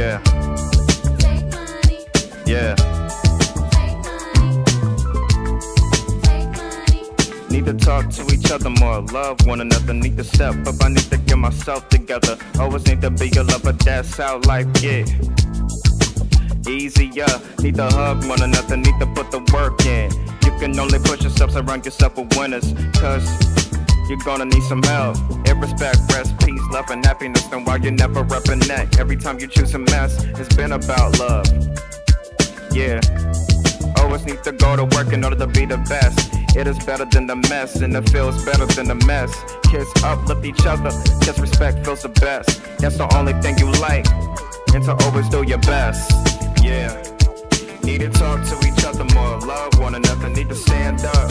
Yeah. Yeah. Need to talk to each other more, love one another. Need to step up, I need to get myself together. Always need to be a lover, that's how life get. Easier, need to hug one another, need to put the work in. You can only push yourself, surround yourself with winners, cause you're gonna need some help. In respect, and happiness. Then why you never reppin' that? Every time you choose a mess, it's been about love. Yeah. Always need to go to work in order to be the best. It is better than the mess, and it feels better than the mess. Kiss uplift each other, cause respect feels the best. That's the only thing you like, and to always do your best. Yeah. Need to talk to each other more, love one another, need to stand up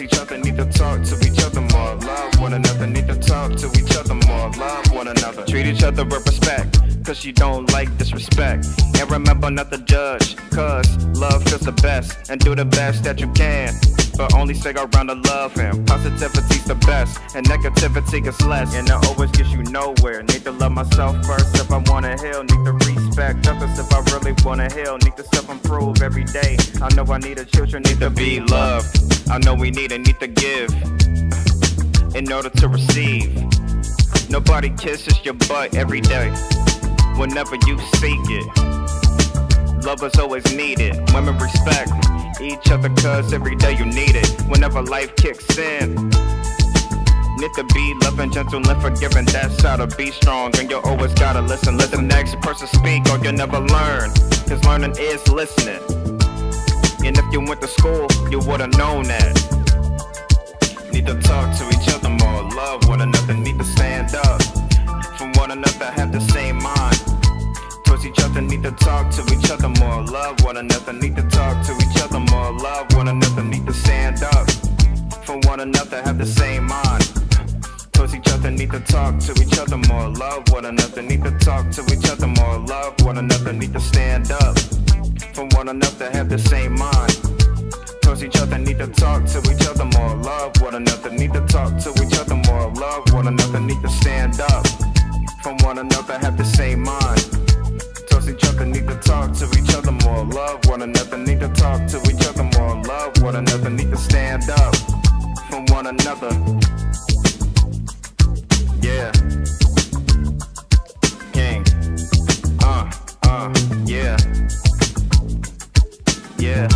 Each other need to talk to each other more, love one another, need to talk to each other more, love one another. Treat each other with respect, cause you don't like disrespect. And remember not to judge, cause love feels the best, and do the best that you can. But only stay around the love and positivity's the best, and negativity is less, and it always gets you nowhere. Need to love myself first if I wanna heal, need to respect others if I really wanna heal, need to self improve every day. I know I need a children, need to be loved. I know we need and need to give in order to receive. Nobody kisses your butt every day whenever you seek it. Love is always needed. Women respect each other cause every day you need it. Whenever life kicks in. Need to be loving, gentle, and forgiving. That's how to be strong. And you always gotta listen. Let the next person speak or you'll never learn. Cause learning is listening. And if you went to school, you would've known that. Need to talk to each other more, love one another, need to stand up from one another, have the same mind. Towards each other, need to talk to each other more, love one another, need to talk to more, love one another, need to stand up. From one another, have the same mind. Towards each other, need to talk to each other more, love one another, need to talk to each other more, love one another, need to stand up. From one another, have the same mind. Towards each other, need to talk to each other more, love one another, need to talk to each other more, love one another, need to stand up. From one another, have the same mind. Towards each other, need to talk to each other more, love one another, need to talk to each another. Yeah. King. Uh, uh, yeah. Yeah.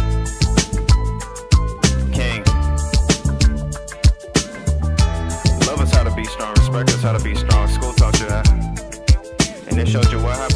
King. Love is how to be strong, respect is how to be strong. School taught you that. And it showed you what happens